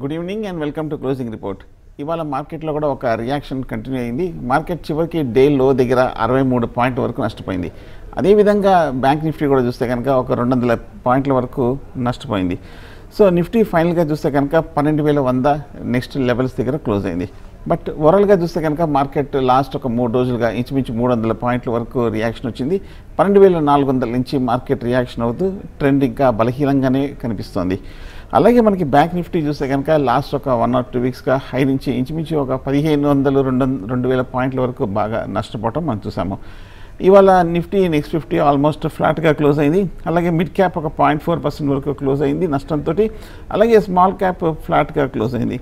Good evening and welcome to closing report ఇవాళ మార్కెట్లో కూడా ఒక రియాక్షన్ కంటిన్యూ అయింది. మార్కెట్ చివరికి డే లో దగ్గర అరవై మూడు పాయింట్ వరకు నష్టపోయింది. అదేవిధంగా బ్యాంక్ నిఫ్టీ కూడా చూస్తే కనుక ఒక రెండు వందల పాయింట్ల వరకు నష్టపోయింది. సో నిఫ్టీ ఫైనల్గా చూస్తే కనుక పన్నెండు వేల వంద నెక్స్ట్ లెవెల్స్ దగ్గర క్లోజ్ అయింది. బట్ ఓవరాల్గా చూస్తే కనుక మార్కెట్ లాస్ట్ ఒక మూడు రోజులుగా ఇంచుమించు మూడు వందల పాయింట్ల వరకు రియాక్షన్ వచ్చింది. పన్నెండు వేల నాలుగు వందల నుంచి మార్కెట్ రియాక్షన్ అవుతూ ట్రెండ్ ఇంకా బలహీనంగానే కనిపిస్తోంది. అలాగే మనకి బ్యాంక్ నిఫ్టీ చూస్తే కనుక లాస్ట్ ఒక వన్ ఆర్ టూ వీక్స్గా హై నుంచి ఇంచుమించు ఒక పదిహేను వందలు రెండు రెండు వేల పాయింట్ల వరకు బాగా నష్టపోవటం మనం చూసాము. ఇవాళ నిఫ్టీ నెక్స్ట్ ఫిఫ్టీ ఆల్మోస్ట్ ఫ్లాట్గా క్లోజ్ అయింది. అలాగే మిడ్ క్యాప్ ఒక పాయింట్ ఫోర్ పర్సెంట్ వరకు క్లోజ్ అయింది నష్టంతో అలాగే స్మాల్ క్యాప్ ఫ్లాట్గా క్లోజ్ అయింది.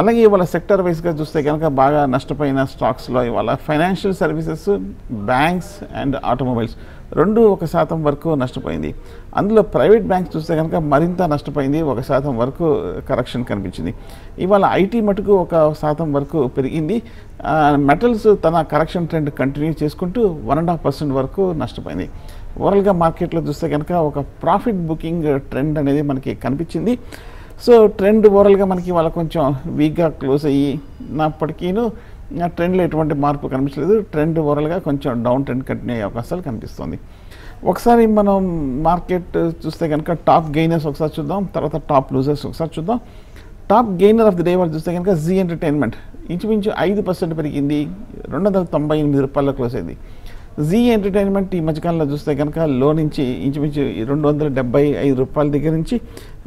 అలాగే ఇవాళ సెక్టర్ వైజ్గా చూస్తే కనుక బాగా నష్టపోయిన స్టాక్స్లో ఇవాళ financial services banks and automobiles రెండు ఒక శాతం వరకు నష్టపోయింది. అందులో ప్రైవేట్ బ్యాంక్స్ చూస్తే కనుక మరింత నష్టపోయింది ఒక శాతం వరకు కరెక్షన్ కనిపించింది. ఇవాళ ఐటీ మటుకు ఒక శాతం వరకు పెరిగింది. మెటల్స్ తన కరెక్షన్ ట్రెండ్ కంటిన్యూ చేసుకుంటూ వన్ అండ్ హాఫ్ పర్సెంట్ వరకు నష్టపోయింది. ఓవరాల్గా మార్కెట్లో చూస్తే కనుక ఒక ప్రాఫిట్ బుకింగ్ ట్రెండ్ అనేది మనకి కనిపించింది. సో ట్రెండ్ ఓవరాల్గా మనకి వాళ్ళ కొంచెం వీక్గా క్లోజ్ అయ్యి నాప్పటికీను ఆ ట్రెండ్లో ఎటువంటి మార్పు కనిపించలేదు. ట్రెండ్ ఓవరాల్గా కొంచెం డౌన్ ట్రెండ్ కంటిన్యూ అయ్యే అవకాశాలు కనిపిస్తుంది. ఒకసారి మనం మార్కెట్ చూస్తే కనుక టాప్ గెయినర్స్ ఒకసారి చూద్దాం తర్వాత టాప్ లూజర్స్ ఒకసారి చూద్దాం. Top gainer of the day వాళ్ళు చూస్తే కనుక జీ ఎంటర్టైన్మెంట్. ఇంచుమించు ఐదు పర్సెంట్ పెరిగింది రెండు వందల తొంభై ఎనిమిది రూపాయల్లో క్లోజ్ అయింది. జీ ఎంటర్టైన్మెంట్ ఈ మధ్యకాలంలో చూస్తే కనుక లో నుంచి ఇంచుమించు రెండు వందల డెబ్బై ఐదు రూపాయల దగ్గర నుంచి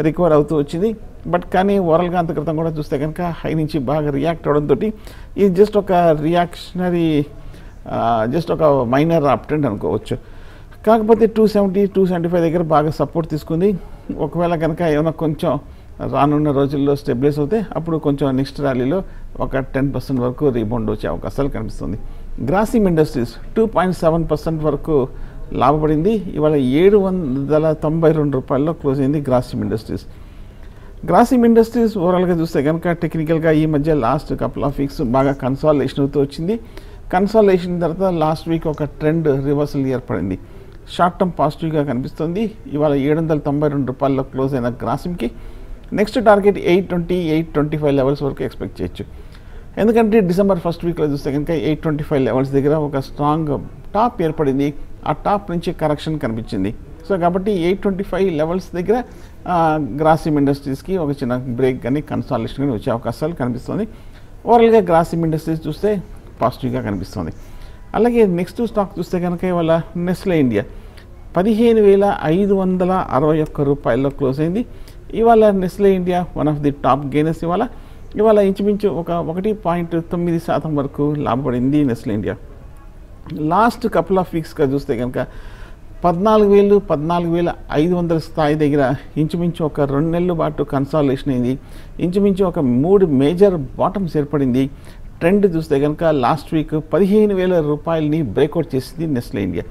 రికవర్ అవుతూ వచ్చింది. బట్ కానీ ఓవరాల్గా అంత క్రితం కూడా చూస్తే కనుక హై నుంచి బాగా రియాక్ట్ అవడంతో ఇది జస్ట్ ఒక రియాక్షనరీ జస్ట్ ఒక మైనర్ అప్ అనుకోవచ్చు. కాకపోతే two seventy two seventy five దగ్గర బాగా సపోర్ట్ తీసుకుంది. ఒకవేళ కనుక ఏమైనా కొంచెం రానున్న రోజుల్లో స్టెబిలైజ్ అవుతే అప్పుడు కొంచెం నెక్స్ట్ ర్యాలీలో ఒక టెన్ పర్సెంట్ వరకు రీబౌండ్ వచ్చే అవకాశాలు కనిపిస్తుంది. Grasim industries two point seven percent వరకు లాభపడింది. ఇవాళ ఏడు వందల తొంభై రెండు రూపాయల్లో క్లోజ్ అయింది గ్రాసిమ్ ఇండస్ట్రీస్ గ్రాసిమ్ ఇండస్ట్రీస్ ఓవరాల్గా చూస్తే కనుక టెక్నికల్గా ఈ మధ్య లాస్ట్ కపుల్ ఆఫ్ వీక్స్ బాగా కన్సాలేషన్ అవుతూ వచ్చింది. కన్సాలేషన్ తర్వాత లాస్ట్ వీక్ ఒక ట్రెండ్ రివర్సల్ ఏర్పడింది. షార్ట్ టర్మ్ పాజిటివ్గా కనిపిస్తుంది. ఇవాళ ఏడు వందల తొంభై రెండు రూపాయల్లో క్లోజ్ అయిన గ్రాసిమ్కి next target eight twenty eight twenty five levels వరకు ఎక్స్పెక్ట్ చేయొచ్చు. ఎందుకంటే డిసెంబర్ ఫస్ట్ వీక్లో చూస్తే కనుక ఎయిట్ ట్వంటీ ఫైవ్ లెవెల్స్ దగ్గర ఒక స్ట్రాంగ్ టాప్ ఏర్పడింది. ఆ టాప్ నుంచి కరెక్షన్ కనిపించింది. సో కాబట్టి ఎయిట్ ట్వంటీ ఫైవ్ లెవెల్స్ దగ్గర గ్రాసిమ్ ఇండస్ట్రీస్కి ఒక చిన్న బ్రేక్ కానీ కన్సాలేషన్ కానీ వచ్చే అవకాశాలు కనిపిస్తుంది. ఓవరాల్గా గ్రాసిమ్ ఇండస్ట్రీస్ చూస్తే పాజిటివ్గా కనిపిస్తుంది. అలాగే నెక్స్ట్ స్టాక్ చూస్తే కనుక ఇవాళ నెస్లే ఇండియా పదిహేను వేల ఐదు వందల అరవై ఒక్క రూపాయల్లో క్లోజ్ అయింది. ఇవాళ Nestle India one of the top gainers ఇవాళ. ఇవాళ ఇంచుమించు ఒక ఒకటి పాయింట్ తొమ్మిది శాతం వరకు లాభపడింది Nestle India. Last couple of వీక్స్గా చూస్తే కనుక పద్నాలుగు వేలు పద్నాలుగు వేల ఐదు వందల స్థాయి దగ్గర ఇంచుమించు ఒక రెండు నెలల పాటు కన్సాలేషన్ అయింది. ఇంచుమించు ఒక మూడు మేజర్ బాటమ్స్ ఏర్పడింది. ట్రెండ్ చూస్తే కనుక లాస్ట్ వీక్ పదిహేను వేల రూపాయలని బ్రేక్అవుట్ చేసింది Nestle India.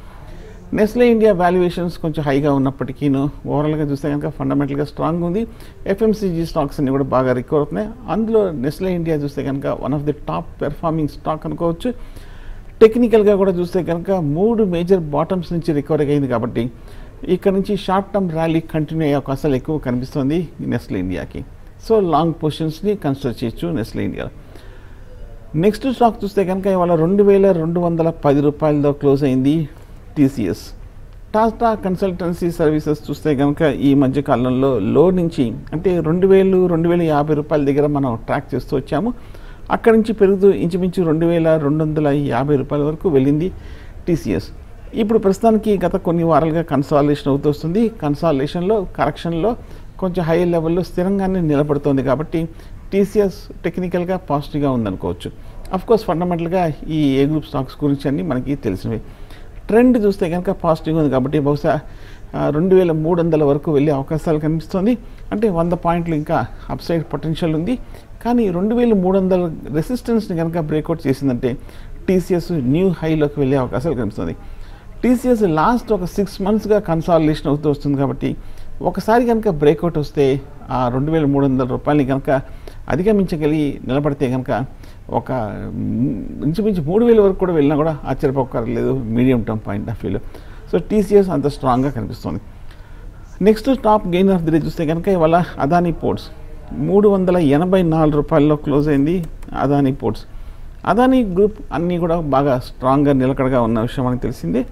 Nestle India valuations కొంచెం హైగా ఉన్నప్పటికీను ఓవరాల్గా చూస్తే కనుక ఫండమెంటల్గా స్ట్రాంగ్ ఉంది. ఎఫ్ఎంసీజీ స్టాక్స్ అన్ని కూడా బాగా రికవర్ అవుతున్నాయి. అందులో నెస్లే ఇండియా చూస్తే కనుక one of the top performing stock అనుకోవచ్చు. టెక్నికల్గా కూడా చూస్తే కనుక మూడు మేజర్ బాటమ్స్ నుంచి రికవరీ అయింది కాబట్టి ఇక్కడ నుంచి షార్ట్ టర్మ్ ర్యాలీ కంటిన్యూ అయ్యే అవకాశాలు ఎక్కువ కనిపిస్తుంది నెస్లే ఇండియాకి సో లాంగ్ పొజిషన్స్ని కన్సిడర్ చేయొచ్చు నెస్లే ఇండియా నెక్స్ట్ స్టాక్ చూస్తే కనుక ఇవాళ రెండు వేల రెండు వందల పది రూపాయలతో క్లోజ్ అయింది. టీసీఎస్ టాటా కన్సల్టెన్సీ సర్వీసెస్ చూస్తే కనుక ఈ మధ్య కాలంలో లో నుంచి అంటే రెండు వేలు రెండు వేల యాభై రూపాయల దగ్గర మనం ట్రాక్ చేస్తూ వచ్చాము. అక్కడి నుంచి పెరుగుతూ ఇంచుమించు రెండు వేల రెండు వందల యాభై రూపాయల వరకు వెళ్ళింది టీసీఎస్ ఇప్పుడు ప్రస్తుతానికి గత కొన్ని వారాలుగా కన్సాలేషన్ అవుతూ వస్తుంది. కన్సాలేషన్లో కరెక్షన్లో కొంచెం హై లెవెల్లో స్థిరంగానే నిలబడుతోంది కాబట్టి టీసీఎస్ టెక్నికల్గా పాజిటివ్గా ఉందనుకోవచ్చు. అఫ్కోర్స్ ఫండమెంటల్గా ఈ ఏ గ్రూప్ స్టాక్స్ గురించి అన్ని మనకి తెలిసినవి. ట్రెండ్ చూస్తే కనుక పాజిటివ్గా ఉంది కాబట్టి బహుశా రెండు వేల మూడు వందల వరకు వెళ్ళే అవకాశాలు కనిపిస్తుంది. అంటే వంద పాయింట్లు ఇంకా అప్సైడ్ పొటెన్షియల్ ఉంది. కానీ రెండు వేల మూడు వందల రెసిస్టెన్స్ని కనుక బ్రేక్అవుట్ చేసిందంటే టీసీఎస్ న్యూ హైలోకి వెళ్ళే అవకాశాలు కనిపిస్తుంది. టీసీఎస్ లాస్ట్ ఒక సిక్స్ మంత్స్గా కన్సాలిడేషన్ అవుతూ వస్తుంది కాబట్టి ఒకసారి కనుక బ్రేక్అవుట్ వస్తే ఆ రెండు వేల మూడు వందల రూపాయలని కనుక అధిగమించగలిగి నిలబడితే కనుక ఒక ఇంచుమించు మూడు వేల వరకు కూడా వెళ్ళినా కూడా ఆశ్చర్యపోకర్లేదు మీడియం టర్మ్ పాయింట్ ఆఫ్ వ్యూలో. సో టీసీఎస్ అంత స్ట్రాంగ్గా కనిపిస్తుంది. Next top gain of the day చూస్తే కనుక ఇవాళ అదానీ పోర్ట్స్ మూడు వందల ఎనభై నాలుగు రూపాయల్లో క్లోజ్ అయింది అదానీ పోర్ట్స్. అదానీ గ్రూప్ అన్నీ కూడా బాగా స్ట్రాంగ్గా నిలకడగా ఉన్న విషయం మనకు తెలిసింది.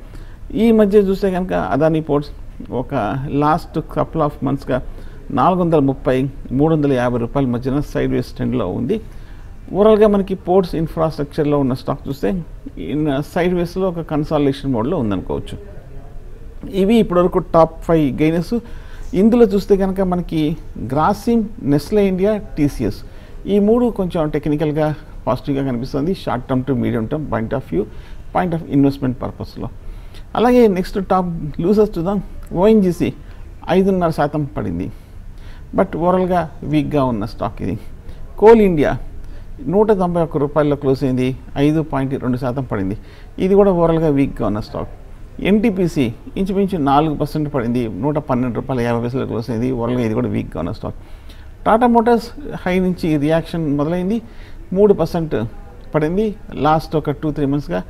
ఈ మధ్య చూస్తే కనుక అదానీ పోర్ట్స్ ఒక లాస్ట్ కపుల్ ఆఫ్ మంత్స్గా నాలుగు వందల ముప్పై మూడు వందల యాభై రూపాయల మధ్యన సైడ్ వేస్ ట్రెండ్లో ఉంది. ఓవరాల్గా మనకి పోర్ట్స్ ఇన్ఫ్రాస్ట్రక్చర్లో ఉన్న స్టాక్ చూస్తే ఇన్ సైడ్ వేస్లో ఒక కన్సాలిడేషన్ మోడ్లో ఉందనుకోవచ్చు. ఇవి ఇప్పటివరకు టాప్ ఫైవ్ గెయినర్స్ ఇందులో చూస్తే కనుక మనకి గ్రాసిమ్ నెస్లే ఇండియా టీసీఎస్ ఈ మూడు కొంచెం టెక్నికల్గా పాజిటివ్గా కనిపిస్తుంది short term to medium term point of view point of investment పర్పస్లో అలాగే నెక్స్ట్ టాప్ లూజర్స్ చూద్దాం. ఓఎన్జీసీ ఐదున్నర శాతం పడింది. బట్ ఓవరాల్గా వీక్గా ఉన్న స్టాక్ ఇది. కోల్ ఇండియా నూట తొంభై ఒక్క రూపాయల్లో క్లోజ్ అయింది. ఐదు పాయింట్ రెండు శాతం పడింది. ఇది కూడా ఓవరాల్గా వీక్గా ఉన్న స్టాక్. ఎన్టీపీసీ ఇంచుమించు నాలుగు పర్సెంట్ పడింది. నూట పన్నెండు రూపాయల యాభై పైసలు క్లోజ్ అయింది. ఓవరాల్గా ఇది కూడా వీక్గా ఉన్న స్టాక్. టాటా మోటార్స్ హై నుంచి రియాక్షన్ మొదలైంది. మూడు పర్సెంట్ పడింది. లాస్ట్ ఒక టూ త్రీ మంత్స్గా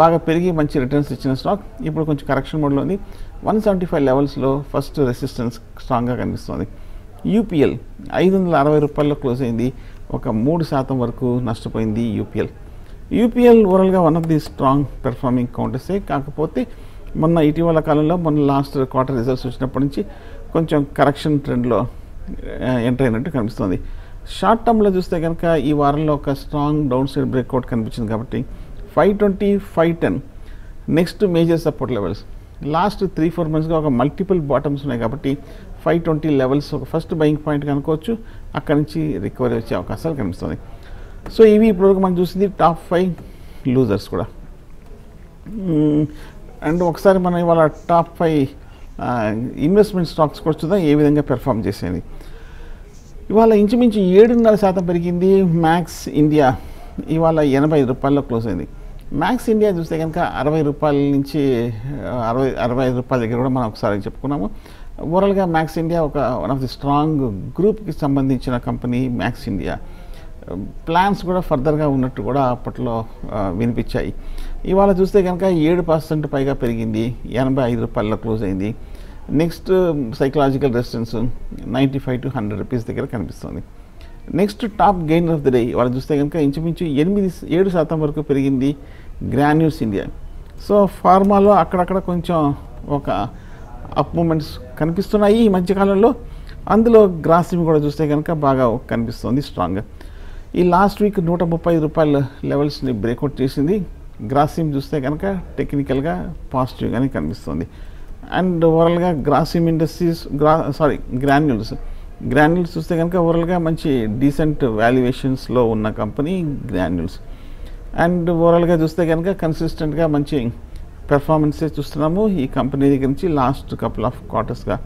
బాగా పెరిగి మంచి రిటర్న్స్ ఇచ్చిన స్టాక్ ఇప్పుడు కొంచెం కరెక్షన్ మోడ్లో ఉంది. వన్ సెవెంటీ ఫైవ్ లెవెల్స్లో ఫస్ట్ రెసిస్టెన్స్ స్ట్రాంగ్గా కనిపిస్తుంది. యూపీఎల్ ఐదు వందల అరవై రూపాయల్లో క్లోజ్ అయింది. ఒక మూడు శాతం వరకు నష్టపోయింది యూపీఎల్ యూపీఎల్ ఓవరాల్గా one of the strong performing కౌంటర్సే కాకపోతే మొన్న ఇటీవల కాలంలో మొన్న లాస్ట్ క్వార్టర్ రిజల్ట్స్ వచ్చినప్పటి నుంచి కొంచెం కరెక్షన్ ట్రెండ్లో ఎంటర్ అయినట్టు కనిపిస్తుంది. షార్ట్ టర్మ్లో చూస్తే కనుక ఈ వారంలో ఒక స్ట్రాంగ్ డౌన్ సైడ్ బ్రేక్అవుట్ కనిపించింది కాబట్టి five twenty five ten next major support levels. Last three four మంత్స్గా ఒక మల్టిపుల్ బాటమ్స్ ఉన్నాయి కాబట్టి ఫైవ్ ట్వంటీ లెవెల్స్ ఒక ఫస్ట్ బయింగ్ పాయింట్ కనుకోవచ్చు అక్కడి నుంచి రికవరీ వచ్చే అవకాశాలు కనిపిస్తుంది సో ఇవి ఇప్పుడు మనం చూసింది టాప్ ఫైవ్ లూజర్స్ కూడా. అండ్ ఒకసారి మనం ఇవాళ టాప్ ఫైవ్ ఇన్వెస్ట్మెంట్ స్టాక్స్ కూడా చూద్దాం ఏ విధంగా పెర్ఫామ్ చేసేది. ఇవాళ ఇంచుమించు ఏడున్నర శాతం పెరిగింది మ్యాక్స్ ఇండియా. ఇవాళ ఎనభై ఐదు రూపాయల్లో క్లోజ్ అయింది. మ్యాక్స్ ఇండియా చూస్తే కనుక అరవై రూపాయల నుంచి అరవై అరవై ఐదు రూపాయల దగ్గర కూడా మనం ఒకసారి చెప్పుకున్నాము. ఓవరాల్గా మ్యాక్స్ ఇండియా ఒక వన్ ఆఫ్ ది స్ట్రాంగ్ గ్రూప్కి సంబంధించిన కంపెనీ మ్యాక్స్ ఇండియా ప్లాన్స్ కూడా ఫర్దర్గా ఉన్నట్టు కూడా అప్పట్లో వినిపించాయి. ఇవాళ చూస్తే కనుక ఏడు పర్సెంట్ పైగా పెరిగింది. ఎనభై ఐదు రూపాయల్లో క్లోజ్ అయింది. Next psychological resistance ninety five to hundred rupees దగ్గర కనిపిస్తుంది. Next top gain of the day వాళ్ళు చూస్తే కనుక ఇంచుమించు ఎనిమిది ఏడు శాతం వరకు పెరిగింది. Granules India. సో ఫార్మాలో అక్కడక్కడ కొంచెం ఒక అప్ మూమెంట్స్ కనిపిస్తున్నాయి ఈ మధ్యకాలంలో అందులో గ్రాసిమ్ కూడా చూస్తే కనుక బాగా కనిపిస్తుంది స్ట్రాంగ్గా ఈ లాస్ట్ వీక్ నూట ముప్పై రూపాయల లెవెల్స్ని బ్రేక్అవుట్ చేసింది. గ్రాసిమ్ చూస్తే కనుక టెక్నికల్గా పాజిటివ్గానే కనిపిస్తుంది. అండ్ ఓవరాల్గా గ్రాసిమ్ ఇండస్ట్రీస్ గ్రా సారీ గ్రాన్యూల్స్ గ్రాన్యూల్స్ చూస్తే కనుక ఓవరాల్గా మంచి డీసెంట్ వాల్యుయేషన్స్లో ఉన్న కంపెనీ గ్రాన్యూల్స్ అండ్ ఓవరాల్గా చూస్తే కనుక కన్సిస్టెంట్గా మంచి పెర్ఫార్మెన్సే చూస్తున్నాము ఈ కంపెనీ దగ్గర నుంచి లాస్ట్ కపుల్ ఆఫ్ క్వార్టర్స్గా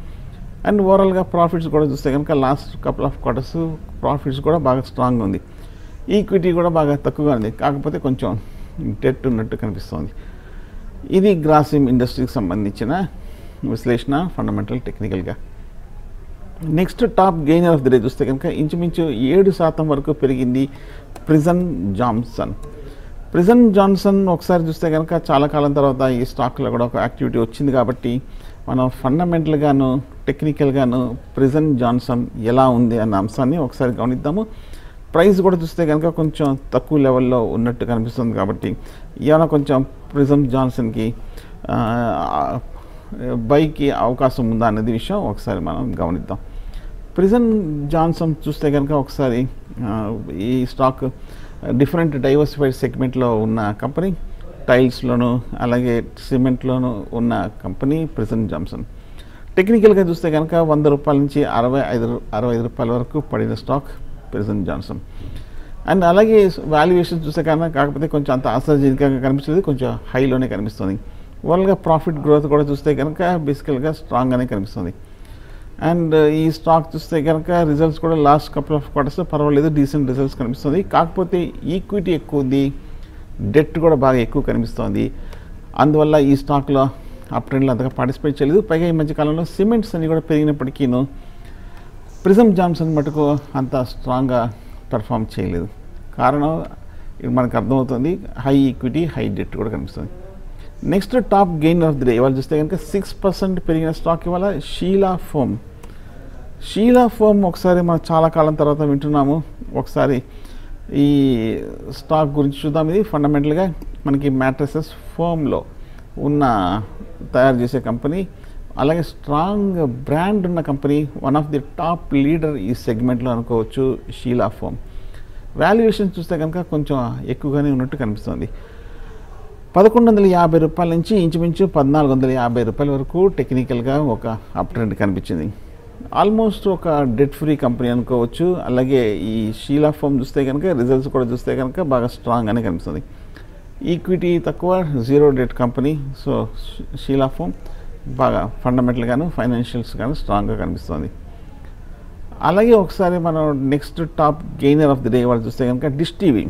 అండ్ ఓవరాల్గా ప్రాఫిట్స్ కూడా చూస్తే కనుక last couple of quarters profits కూడా బాగా స్ట్రాంగ్ ఉంది. ఈక్విటీ కూడా బాగా తక్కువగా ఉంది. కాకపోతే కొంచెం డెట్ ఉన్నట్టు కనిపిస్తుంది. ఇది గ్రాసిమ్ ఇండస్ట్రీకి సంబంధించిన విశ్లేషణ ఫండమెంటల్ టెక్నికల్గా next top gainer of the day చూస్తే కనుక ఇంచుమించు ఏడు శాతం వరకు పెరిగింది ప్రిజన్ జాన్సన్ ప్రిజన్ జాన్సన్ ఒకసారి చూస్తే కనుక చాలా కాలం తర్వాత ఈ స్టాక్లో కూడా ఒక యాక్టివిటీ వచ్చింది కాబట్టి మనం ఫండమెంటల్గాను టెక్నికల్గాను ప్రిజన్ జాన్సన్ ఎలా ఉంది అన్న అంశాన్ని ఒకసారి గమనిద్దాము. ప్రైస్ కూడా చూస్తే కనుక కొంచెం తక్కువ లెవెల్లో ఉన్నట్టు కనిపిస్తుంది కాబట్టి ఏమైనా కొంచెం ప్రిజమ్ జాన్సన్కి బైకి అవకాశం ఉందా అనేది విషయం ఒకసారి మనం గమనిద్దాం. ప్రిజన్ జాన్సన్ చూస్తే కనుక ఒకసారి ఈ స్టాక్ డిఫరెంట్ డైవర్సిఫైడ్ సెగ్మెంట్లో ఉన్న కంపెనీ టైల్స్లోను అలాగే సిమెంట్లోను ఉన్న కంపెనీ ప్రెసెంట్ జాన్సన్ టెక్నికల్గా చూస్తే కనుక వంద రూపాయల నుంచి అరవై ఐదు అరవై ఐదు రూపాయల వరకు పడిన స్టాక్ ప్రెసెంట్ జాన్సన్ అండ్ అలాగే వాల్యుయేషన్ చూస్తే కనుక కాకపోతే కొంచెం అంత ఆశ్చర్యజనకంగా కనిపించలేదు కొంచెం హైలోనే కనిపిస్తుంది. ఓవరాల్గా ప్రాఫిట్ గ్రోత్ కూడా చూస్తే కనుక బేసికల్గా స్ట్రాంగ్గానే కనిపిస్తుంది. అండ్ uh, ఈ స్టాక్ చూస్తే కనుక రిజల్ట్స్ కూడా లాస్ట్ కపుల్ ఆఫ్ క్వార్టర్స్ పర్వాలేదు డీసెంట్ రిజల్ట్స్ కనిపిస్తుంది. కాకపోతే ఈక్విటీ ఎక్కువ ఉంది. డెట్ కూడా బాగా ఎక్కువ కనిపిస్తుంది. అందువల్ల ఈ స్టాక్లో అప్ ట్రెండ్లో అంతగా పార్టిసిపేట్ చేయలేదు. పైగా ఈ మధ్యకాలంలో సిమెంట్స్ అన్ని కూడా పెరిగినప్పటికీను ప్రిజమ్ జాన్సన్ మటుకు అంత స్ట్రాంగ్గా పెర్ఫామ్ చేయలేదు. కారణం ఇది మనకు అర్థమవుతుంది హై ఈక్విటీ హై డెట్ కూడా కనిపిస్తుంది. Next top gain of the day ఇవాళ చూస్తే కనుక సిక్స్ పర్సెంట్ పెరిగిన స్టాక్ ఇవాళ షీలా ఫోమ్ షీలా ఫోమ్ ఒకసారి మనం చాలా కాలం తర్వాత వింటున్నాము. ఒకసారి ఈ స్టాక్ గురించి చూద్దాం. ఇది ఫండమెంటల్గా మనకి మ్యాట్రసెస్ ఫోమ్లో ఉన్న తయారు చేసే కంపెనీ అలాగే స్ట్రాంగ్ బ్రాండ్ ఉన్న company one of the top leader ఈ సెగ్మెంట్లో అనుకోవచ్చు షీలా ఫోమ్ వాల్యుయేషన్ చూస్తే కనుక కొంచెం ఎక్కువగానే ఉన్నట్టు కనిపిస్తుంది. పదకొండు వందల యాభై రూపాయల నుంచి ఇంచుమించు పద్నాలుగు వందల యాభై రూపాయల వరకు టెక్నికల్గా ఒక అప్ ట్రెండ్ కనిపించింది. ఆల్మోస్ట్ ఒక డెట్ ఫ్రీ కంపెనీ అనుకోవచ్చు అలాగే ఈ షీలా ఫోమ్ చూస్తే కనుక రిజల్ట్స్ కూడా చూస్తే కనుక బాగా స్ట్రాంగ్ అని కనిపిస్తుంది. ఈక్విటీ తక్కువ zero debt company so Sheela Foam బాగా ఫండమెంటల్గాను ఫైనాన్షియల్స్ గాను స్ట్రాంగ్గా కనిపిస్తుంది. అలాగే ఒకసారి మనం next top gainer of the day వాళ్ళు చూస్తే కనుక డిష్ టీవీ.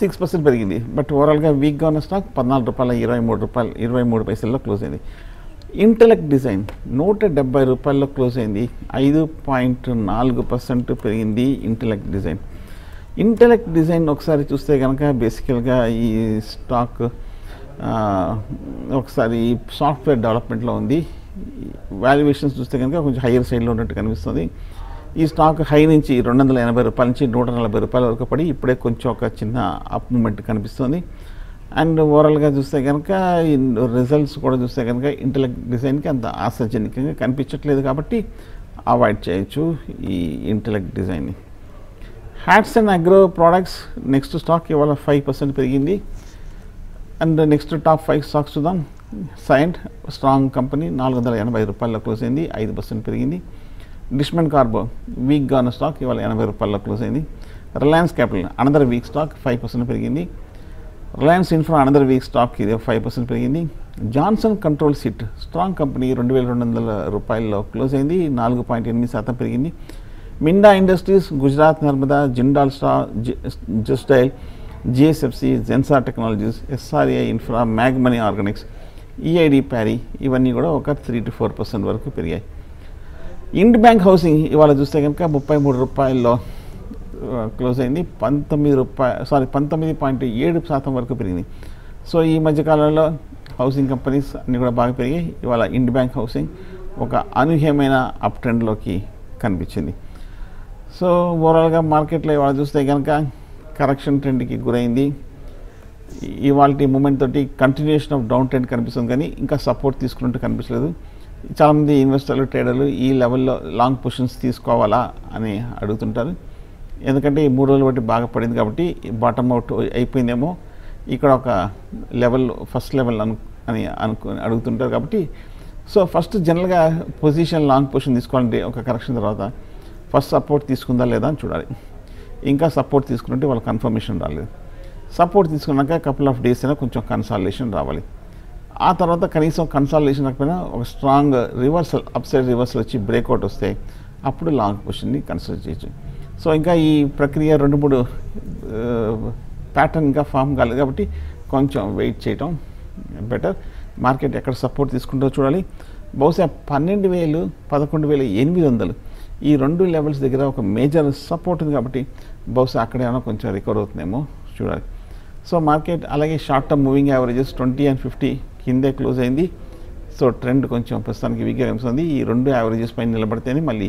సిక్స్ పర్సెంట్ పెరిగింది. బట్ ఓవరాల్గా వీక్గా ఉన్న స్టాక్ పద్నాలుగు రూపాయల ఇరవై మూడు రూపాయలు ఇరవై మూడు పైసల్లో క్లోజ్ అయింది. ఇంటలెక్ట్ డిజైన్ నూట డెబ్బై రూపాయల్లో క్లోజ్ అయింది. ఐదు పాయింట్ నాలుగు పర్సెంట్ పెరిగింది ఇంటలెక్ట్ డిజైన్ ఇంటెలెక్ట్ డిజైన్ ఒకసారి చూస్తే కనుక బేసికల్గా ఈ స్టాక్ ఒకసారి సాఫ్ట్వేర్ డెవలప్మెంట్లో ఉంది. వాల్యుయేషన్స్ చూస్తే కనుక కొంచెం హయ్యర్ సైడ్లో ఉన్నట్టు కనిపిస్తుంది. ఈ స్టాక్ హై నుంచి రెండు వందల ఎనభై రూపాయల నుంచి నూట నలభై రూపాయల వరకు పడి ఇప్పుడే కొంచెం ఒక చిన్న అప్ మూమెంట్ కనిపిస్తుంది. అండ్ ఓవరాల్గా చూస్తే కనుక రిజల్ట్స్ కూడా చూస్తే కనుక ఇంటలెక్ట్ డిజైన్కి అంత ఆశాజనకంగా కనిపించట్లేదు కాబట్టి అవాయిడ్ చేయొచ్చు ఈ ఇంటలెక్ట్ డిజైన్ని. Hats and agro products next stock ఇవాళ ఫైవ్ పర్సెంట్ పెరిగింది. And next top five stocks చూద్దాం. సైంట్ స్ట్రాంగ్ కంపెనీ నాలుగు వందల ఎనభై రూపాయల్లో క్లోజ్ అయింది ఐదు పర్సెంట్ పెరిగింది. డిష్మెంట్ కార్బో వీక్గా ఉన్న స్టాక్ ఇవాళ ఎనభై రూపాయల్లో క్లోజ్ అయింది. Reliance Capital another weak stock five percent పెరిగింది. Reliance Infra another weak stock ఇది ఫైవ్ పర్సెంట్ పెరిగింది. జాన్సన్ కంట్రోల్ సిట్ స్ట్రాంగ్ కంపెనీ రెండు వేల రెండు వందల రూపాయల్లో క్లోజ్ అయింది. నాలుగు పాయింట్ ఎనిమిది శాతం పెరిగింది. మిండా ఇండస్ట్రీస్ గుజరాత్ నర్మదా జిండాల్ స్టా జస్టైల్ GSFC Zensar Technologies SRA infra మ్యాగ్మనీ organics EID Parry ఇవన్నీ కూడా ఒక త్రీ టు ఫోర్ పర్సెంట్ వరకు పెరిగాయి. ఇండ్ బ్యాంక్ హౌసింగ్ ఇవాళ చూస్తే కనుక ముప్పై మూడు రూపాయల్లో క్లోజ్ అయింది. పంతొమ్మిది రూపాయ సారీ పంతొమ్మిది పాయింట్ ఏడు శాతం వరకు పెరిగింది. సో ఈ మధ్యకాలంలో హౌసింగ్ కంపెనీస్ అన్నీ కూడా బాగా పెరిగాయి. ఇవాళ ఇండ్ బ్యాంక్ హౌసింగ్ ఒక అనూహ్యమైన అప్ ట్రెండ్లోకి కనిపించింది. సో ఓవరాల్గా మార్కెట్లో ఇవాళ చూస్తే కనుక కరెక్షన్ ట్రెండ్కి గురైంది. ఇవాళ మూమెంట్ తోటి కంటిన్యూషన్ ఆఫ్ డౌన్ ట్రెండ్ కనిపిస్తుంది కానీ ఇంకా సపోర్ట్ తీసుకున్నట్టు కనిపించలేదు. చాలామంది ఇన్వెస్టర్లు ట్రేడర్లు ఈ లెవెల్లో లాంగ్ పొజిషన్స్ తీసుకోవాలా అని అడుగుతుంటారు. ఎందుకంటే ఈ మూడు రోజులు బట్టి బాగా పడింది కాబట్టి బాటమ్ అవుట్ అయిపోయిందేమో. ఇక్కడ ఒక లెవెల్ ఫస్ట్ లెవెల్ అను అని అనుకు అడుగుతుంటారు కాబట్టి. సో ఫస్ట్ జనరల్గా పొజిషన్ లాంగ్ పొజిషన్ తీసుకోవాలంటే ఒక కరెక్షన్ తర్వాత ఫస్ట్ సపోర్ట్ తీసుకుందా లేదా అని చూడాలి. ఇంకా సపోర్ట్ తీసుకుంటే వాళ్ళ కన్ఫర్మేషన్ రాలేదు. సపోర్ట్ తీసుకున్నాక కపుల్ ఆఫ్ డేస్ అయినా కొంచెం కన్సాలేషన్ రావాలి. ఆ తర్వాత కనీసం కన్సాలిడేషన్ రాకపోయినా ఒక స్ట్రాంగ్ రివర్సల్ అప్సైడ్ రివర్సల్ వచ్చి బ్రేక్అవుట్ వస్తే అప్పుడు లాంగ్ పొజిషన్ని కన్సిడర్ చేయొచ్చు. సో ఇంకా ఈ ప్రక్రియ రెండు మూడు ప్యాటర్న్గా ఇంకా ఫామ్ కాలేదు కాబట్టి కొంచెం వెయిట్ చేయటం బెటర్ మార్కెట్ ఎక్కడ సపోర్ట్ తీసుకుంటో చూడాలి. బహుశా పన్నెండు వేలు పదకొండు వేల ఎనిమిది వందలు ఈ రెండు లెవెల్స్ దగ్గర ఒక మేజర్ సపోర్ట్ ఉంది కాబట్టి బహుశా అక్కడేమైనా కొంచెం రికవర్ అవుతుందేమో చూడాలి. సో మార్కెట్ అలాగే short term moving averages twenty and fifty కిందే క్లోజ్ అయింది. సో ట్రెండ్ కొంచెం ప్రస్తుతానికి వీక్గా కనిపిస్తుంది ఈ రెండు యావరేజెస్ పైన నిలబడితేనే మళ్ళీ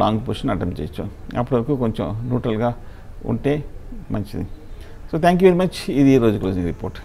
లాంగ్ పొజిషన్ అటెంప్ట్ చేయొచ్చు. అప్పటి వరకు కొంచెం న్యూట్రల్గా ఉంటే మంచిది. So thank you very much ఇది ఈ రోజు క్లోజింగ్ రిపోర్ట్